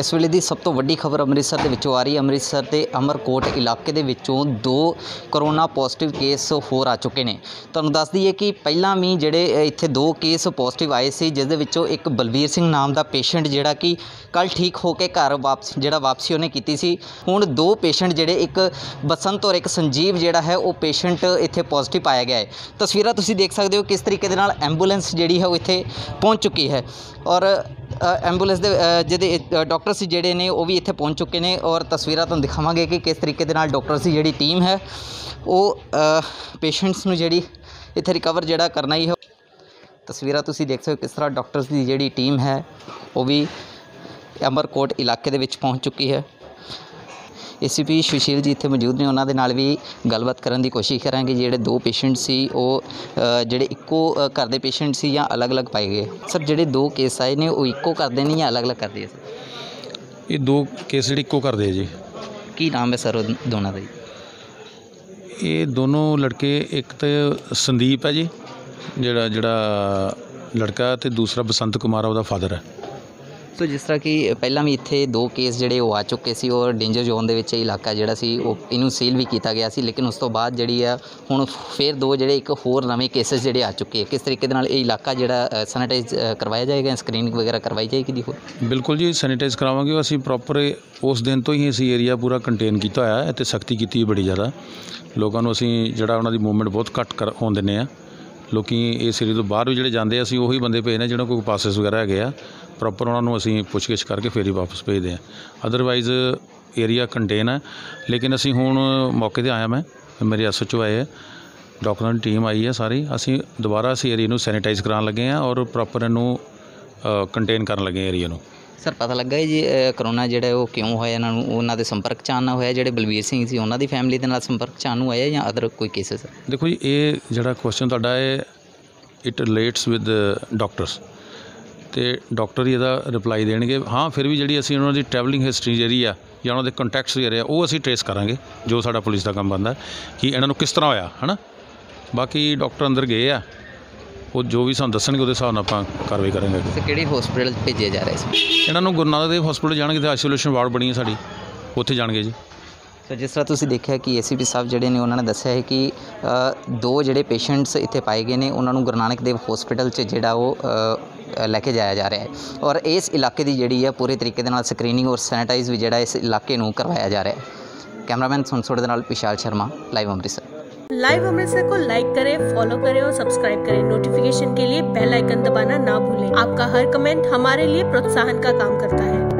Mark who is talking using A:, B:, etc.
A: ਇਸ ਵੇਲੇ ਦੀ ਸਭ ਤੋਂ ਵੱਡੀ ਖਬਰ ਅੰਮ੍ਰਿਤਸਰ ਦੇ ਵਿੱਚੋਂ ਆ ਰਹੀ ਹੈ। ਅੰਮ੍ਰਿਤਸਰ ਦੇ ਅਮਰਕੋਟ ਇਲਾਕੇ ਦੇ ਵਿੱਚੋਂ ਦੋ ਕਰੋਨਾ ਪੋਜ਼ਿਟਿਵ ਕੇਸ ਹੋਰ ਆ ਚੁੱਕੇ ਨੇ। ਤੁਹਾਨੂੰ ਦੱਸ ਦਈਏ ਕਿ ਪਹਿਲਾਂ ਵੀ ਜਿਹੜੇ ਇੱਥੇ ਦੋ ਕੇਸ ਪੋਜ਼ਿਟਿਵ ਆਏ ਸੀ, ਜਿਸ ਦੇ ਵਿੱਚੋਂ ਇੱਕ ਬਲਬੀਰ ਸਿੰਘ ਨਾਮ ਦਾ ਪੇਸ਼ੈਂਟ ਜਿਹੜਾ ਕਿ ਕੱਲ ਠੀਕ ਹੋ ਕੇ ਘਰ ਵਾਪਸ, ਜਿਹੜਾ ਵਾਪਸੀ ਉਹਨੇ ਕੀਤੀ ਸੀ। ਹੁਣ ਦੋ ਪੇਸ਼ੈਂਟ ਜਿਹੜੇ, ਇੱਕ ਬਸੰਤ ਔਰ ਇੱਕ ਸੰਜੀਵ ਜਿਹੜਾ ਹੈ, ਉਹ ਪੇਸ਼ੈਂਟ ਇੱਥੇ ਪੋਜ਼ਿਟਿਵ ਪਾਇਆ ਗਿਆ ਹੈ। ਤਸਵੀਰਾਂ ਤੁਸੀਂ ਦੇਖ ਸਕਦੇ ਹੋ ਕਿਸ ਤਰੀਕੇ ਦੇ ਨਾਲ ਐਂਬੂਲੈਂਸ ਜਿਹੜੀ ਹੈ ਉਹ ਇੱਥੇ ਪਹੁੰਚ ਚੁੱਕੀ ਹੈ। ਔਰ ਐਂਬੂਲੈਂਸ ਦੇ ਜਿਹਦੇ ਅ, ਡਾਕਟਰ ਸੀ ਜਿਹੜੇ ਨੇ ਉਹ ਵੀ ਇੱਥੇ ਪਹੁੰਚ ਚੁੱਕੇ ਨੇ ਔਰ ਤਸਵੀਰਾਂ ਤੁਹਾਨੂੰ ਦਿਖਾਵਾਂਗੇ ਕਿ ਕਿਸ ਤਰੀਕੇ ਦੇ ਨਾਲ ਡਾਕਟਰਸ ਦੀ ਜਿਹੜੀ ਟੀਮ ਹੈ। ਉਹ ਪੇਸ਼ੈਂਟਸ ਨੂੰ ਜਿਹੜੀ ਇੱਥੇ ਰਿਕਵਰ ਜਿਹੜਾ ਕਰਨਾ ਹੀ ਹੈ ਤਸਵੀਰਾਂ ਤੁਸੀਂ ਦੇਖ ਸਕਦੇ ਹੋ ਕਿਸ ਤਰ੍ਹਾਂ ਡਾਕਟਰਸ ਦੀ ਜਿਹੜੀ ਟੀਮ ਹੈ ਉਹ ਵੀ ਅਮਰਕੋਟ ਇਲਾਕੇ ਦੇ ਵਿੱਚ ਪਹੁੰਚ ਚੁੱਕੀ ਹੈ। ਏਸੀਪੀ ਸੁਸ਼ੀਲ ਜੀ ਇੱਥੇ ਮੌਜੂਦ ਨੇ ਉਹਨਾਂ ਦੇ ਨਾਲ ਵੀ ਗੱਲਬਾਤ ਕਰਨ ਦੀ ਕੋਸ਼ਿਸ਼ ਕਰਾਂਗੇ। ਜਿਹੜੇ ਦੋ ਪੇਸ਼ੈਂਟ ਸੀ ਉਹ ਜਿਹੜੇ ਇੱਕੋ ਘਰ ਦੇ ਪੇਸ਼ੈਂਟ ਸੀ ਜਾਂ ਅਲੱਗ-ਅਲੱਗ ਪਾਏ ਗਏ? ਸਰ ਜਿਹੜੇ ਦੋ ਕੇਸ ਆਏ ਨੇ ਉਹ ਇੱਕੋ ਕਰਦੇ ਨੇ ਜਾਂ ਅਲੱਗ-ਅਲੱਗ ਕਰਦੇ ਆ ਸਰ?
B: ਇਹ ਦੋ ਕੇਸ ਜਿਹੜੇ ਇੱਕੋ ਕਰਦੇ ਆ ਜੀ।
A: ਕੀ ਨਾਮ ਹੈ ਸਰ ਦੋਨਾਂ ਦਾ ਜੀ?
B: ਇਹ ਦੋਨੋਂ ਲੜਕੇ ਇੱਕ ਤਾਂ ਸੰਦੀਪ ਹੈ ਜੀ ਜਿਹੜਾ ਜਿਹੜਾ ਲੜਕਾ ਤੇ ਦੂਸਰਾ ਬਸੰਤ ਕੁਮਾਰ ਉਹਦਾ ਫਾਦਰ ਹੈ।
A: ਸੋ ਜਿਸ ਤਰ੍ਹਾਂ ਕਿ ਪਹਿਲਾਂ ਵੀ ਇੱਥੇ ਦੋ ਕੇਸ ਜਿਹੜੇ ਉਹ ਆ ਚੁੱਕੇ ਸੀ ਔਰ ਡੇਂਜਰ ਜ਼ੋਨ ਦੇ ਵਿੱਚ ਇਹ ਇਲਾਕਾ ਜਿਹੜਾ ਸੀ, ਉਹ ਇਹਨੂੰ ਸੀਲ ਵੀ ਕੀਤਾ ਗਿਆ ਸੀ, ਲੇਕਿਨ ਉਸ ਤੋਂ ਬਾਅਦ ਜਿਹੜੀ ਆ, ਹੁਣ ਫਿਰ ਦੋ ਜਿਹੜੇ ਇੱਕ ਹੋਰ ਨਵੇਂ ਕੇਸਸ ਜਿਹੜੇ ਆ ਚੁੱਕੇ ਆ। ਕਿਸ ਤਰੀਕੇ ਦੇ ਨਾਲ ਇਹ ਇਲਾਕਾ ਜਿਹੜਾ ਸੈਨੀਟਾਈਜ਼ ਕਰਵਾਇਆ ਜਾਏਗਾ ਸਕਰੀਨਿੰਗ ਵਗੈਰਾ ਕਰਵਾਈ ਜਾਏਗੀ ਦੀ ਹੋਰ?
B: ਬਿਲਕੁਲ ਜੀ ਸੈਨੀਟਾਈਜ਼ ਕਰਾਵਾਂਗੇ। ਉਹ ਅਸੀਂ ਪ੍ਰੋਪਰ ਉਸ ਦਿਨ ਤੋਂ ਹੀ ਅਸੀਂ ਏਰੀਆ ਪੂਰਾ ਕੰਟੇਨ ਕੀਤਾ ਹੋਇਆ ਹੈ ਤੇ ਸਖਤੀ ਕੀਤੀ ਹੈ ਬੜੀ ਜ਼ਿਆਦਾ। ਲੋਕਾਂ ਨੂੰ ਅਸੀਂ ਜਿਹੜਾ ਉਹਨਾਂ ਦੀ ਮੂਵਮੈਂਟ ਬਹੁਤ ਘੱਟ ਕਰ, ਹੋਣ ਦਿੰਦੇ ਆ ਲੋਕੀ ਇਸ ਏਰੀਆ ਤੋਂ ਬਾਹਰ ਵੀ ਜਿਹੜੇ ਜਾਂਦੇ ਆ, ਅਸੀਂ ਉਹੀ ਬੰਦੇ ਭੇਜਦੇ ਹਾਂ, ਜਿਹਨਾਂ ਕੋਲ ਪਾਸਸ ਵਗੈਰਾ ਹੈਗੇ ਆ। ਪ੍ਰੋਪਰ ਉਹਨਾਂ ਨੂੰ ਅਸੀਂ ਪੁੱਛਗਿੱਛ ਕਰਕੇ ਫੇਰ ਹੀ ਵਾਪਸ ਭੇਜਦੇ ਆ ਅਦਰਵਾਈਜ਼ ਏਰੀਆ ਕੰਟੇਨ ਹੈ। ਲੇਕਿਨ ਅਸੀਂ ਹੁਣ ਮੌਕੇ ਤੇ ਆਇਆ ਮੈਂ ਮੇਰੇ ਐਸਐਚਓ ਆਏ ਹੈ। ਡਾਕਟਰਾਂ ਦੀ ਟੀਮ ਆਈ ਹੈ ਸਾਰੀ। ਅਸੀਂ ਦੁਬਾਰਾ ਅਸੀਂ ਏਰੀਆ ਨੂੰ ਸੈਨੀਟਾਈਜ਼ ਕਰਾਉਣ ਲੱਗੇ ਆ ਔਰ ਪ੍ਰੋਪਰ ਇਹਨੂੰ ਕੰਟੇਨ ਕਰਨ ਲੱਗੇ ਏਰੀਆ ਨੂੰ।
A: ਸਰ ਪਤਾ ਲੱਗਾ ਹੈ ਜੀ ਕਰੋਨਾ ਜਿਹੜਾ ਹੈ ਉਹ ਕਿਉਂ ਹੋਇਆ? ਇਹਨਾਂ ਨੂੰ ਉਹਨਾਂ ਦੇ ਸੰਪਰਕ ਚ ਆਉਣਾ ਹੋਇਆ? ਜਿਹੜੇ ਬਲਬੀਰ ਸਿੰਘ ਸੀ ਉਹਨਾਂ ਦੀ ਫੈਮਿਲੀ ਦੇ ਨਾਲ ਸੰਪਰਕ ਚ ਨੂੰ ਆਇਆ ਜਾਂ ਅਦਰ ਕੋਈ ਕੇਸਸ
B: ਦੇਖੋ ਜੀ ਇਹ ਜਿਹੜਾ ਕੁਐਸਚਨ ਤੁਹਾਡਾ ਹੈ ਇਟ ਰਿਲੇਟਸ ਵਿਦ ਡਾਕਟਰਸ ਤੇ ਡਾਕਟਰ ਹੀ ਇਹਦਾ ਰਿਪਲਾਈ ਦੇਣਗੇ। ਹਾਂ ਫਿਰ ਵੀ ਜਿਹੜੀ ਅਸੀਂ ਉਹਨਾਂ ਦੀ ਟਰੈਵਲਿੰਗ ਹਿਸਟਰੀ ਜਿਹੜੀ ਆ ਜਾਂ ਉਹਨਾਂ ਦੇ ਕੰਟੈਕਟਸ ਜਿਹੜੇ ਆ ਉਹ ਅਸੀਂ ਟ੍ਰੇਸ ਕਰਾਂਗੇ ਜੋ ਸਾਡਾ ਪੁਲਿਸ ਦਾ ਕੰਮ ਬੰਦਾ ਕਿ ਇਹਨਾਂ ਨੂੰ ਕਿਸ ਤਰ੍ਹਾਂ ਹੋਇਆ ਹਨਾ? ਬਾਕੀ ਡਾਕਟਰ ਅੰਦਰ ਗਏ ਆ ਉਹ ਜੋ ਵੀ ਸਾਨੂੰ ਦੱਸਣਗੇ ਉਹਦੇ ਹਿਸਾਬ ਨਾਲ ਆਪਾਂ ਕਾਰਵਾਈ ਕਰਾਂਗੇ
A: ਤੇ ਕਿਹੜੇ ਹਸਪੀਟਲ ਭੇਜਿਆ ਜਾ ਰਿਹਾ ਇਸ
B: ਇਹਨਾਂ ਨੂੰ ਗੁਰੂ ਨਾਨਕ ਦੇਵ ਹਸਪੀਟਲ ਜਾਣਗੇ ਤੇ ਆਈਸੋਲੇਸ਼ਨ ਵਾਰਡ ਬਣੀ ਹੈ ਸਾਡੀ ਉੱਥੇ ਜਾਣਗੇ ਜੀ।
A: ਸੋ ਜਿਸ ਤਰ੍ਹਾਂ ਤੁਸੀਂ ਦੇਖਿਆ ਕਿ ਏਸੀਪੀ ਸਾਹਿਬ ਜਿਹੜੇ ਨੇ ਉਹਨਾਂ ਨੇ ਦੱਸਿਆ ਹੈ ਕਿ ਦੋ ਜਿਹੜੇ ਪੇਸ਼ੈਂਟਸ ਇੱਥੇ ਪਾਏ ਗਏ ਨੇ ਉਹਨਾਂ ਨੂੰ ਗੁਰੂ ਨਾਨਕ ਦੇਵ ਹਸਪੀਟਲ 'ਚ ਜਿਹੜਾ ਉਹ ਲੈ ਕੇ ਜਾਇਆ ਜਾ ਰਿਹਾ ਹੈ ਔਰ ਇਸ ਇਲਾਕੇ ਦੀ ਜਿਹੜੀ ਹੈ ਪੂਰੇ ਤਰੀਕੇ ਦੇ ਨਾਲ ਸਕਰੀਨਿੰਗ ਔਰ ਸੈਨੀਟਾਈਜ਼ ਵੀ ਜਿਹੜਾ ਇਸ ਇਲਾਕੇ ਨੂੰ ਕਰਵਾਇਆ ਜਾ ਰਿਹਾ ਹੈ ਕੈਮਰਾਮੈਨ ਸੁਨਸੋੜ ਦੇ ਨਾਲ ਵਿਸ਼ਾਲ ਸ਼ਰਮਾ ਲਾਈਵ ਅੰਮ੍ਰਿਤਸਰ
C: लाइव अमृतसर को लाइक करें फॉलो करें और सब्सक्राइब करें नोटिफिकेशन के लिए बेल आइकन दबाना ना भूलें आपका हर कमेंट हमारे लिए प्रोत्साहन का काम करता है